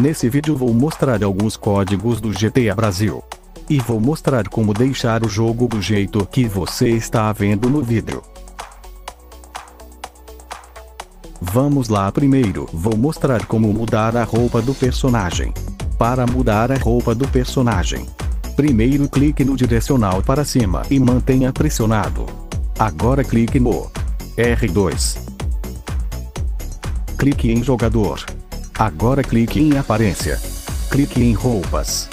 Nesse vídeo vou mostrar alguns códigos do GTA Brasil. E vou mostrar como deixar o jogo do jeito que você está vendo no vídeo. Vamos lá primeiro, vou mostrar como mudar a roupa do personagem. Para mudar a roupa do personagem, primeiro clique no direcional para cima e mantenha pressionado. Agora clique no R2. Clique em jogador. Agora clique em aparência. Clique em roupas.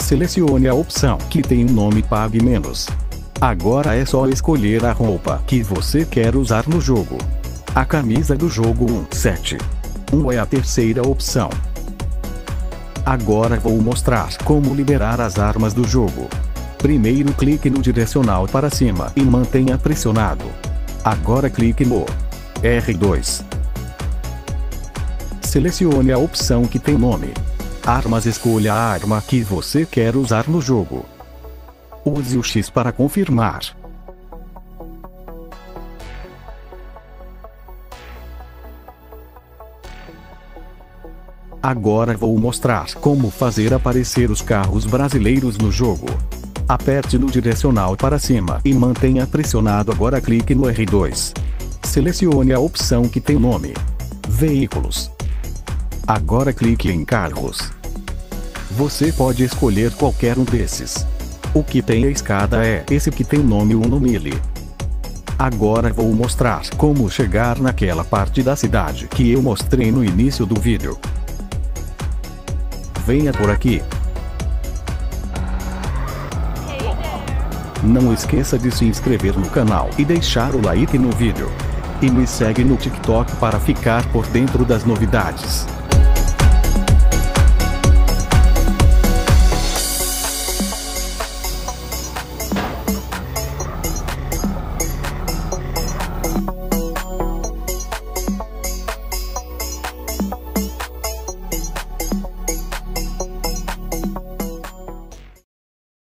Selecione a opção que tem o nome Pague Menos. Agora é só escolher a roupa que você quer usar no jogo. A camisa do jogo 17. 1 é a terceira opção. Agora vou mostrar como liberar as armas do jogo. Primeiro clique no direcional para cima e mantenha pressionado. Agora clique no R2. Selecione a opção que tem nome. Armas escolha a arma que você quer usar no jogo. Use o X para confirmar. Agora vou mostrar como fazer aparecer os carros brasileiros no jogo. Aperte no direcional para cima e mantenha pressionado agora clique no R2. Selecione a opção que tem nome. Veículos. Agora clique em carros. Você pode escolher qualquer um desses. O que tem a escada é esse que tem nome Uno Mille. Agora vou mostrar como chegar naquela parte da cidade que eu mostrei no início do vídeo. Venha por aqui. Não esqueça de se inscrever no canal e deixar o like no vídeo. E me segue no TikTok para ficar por dentro das novidades.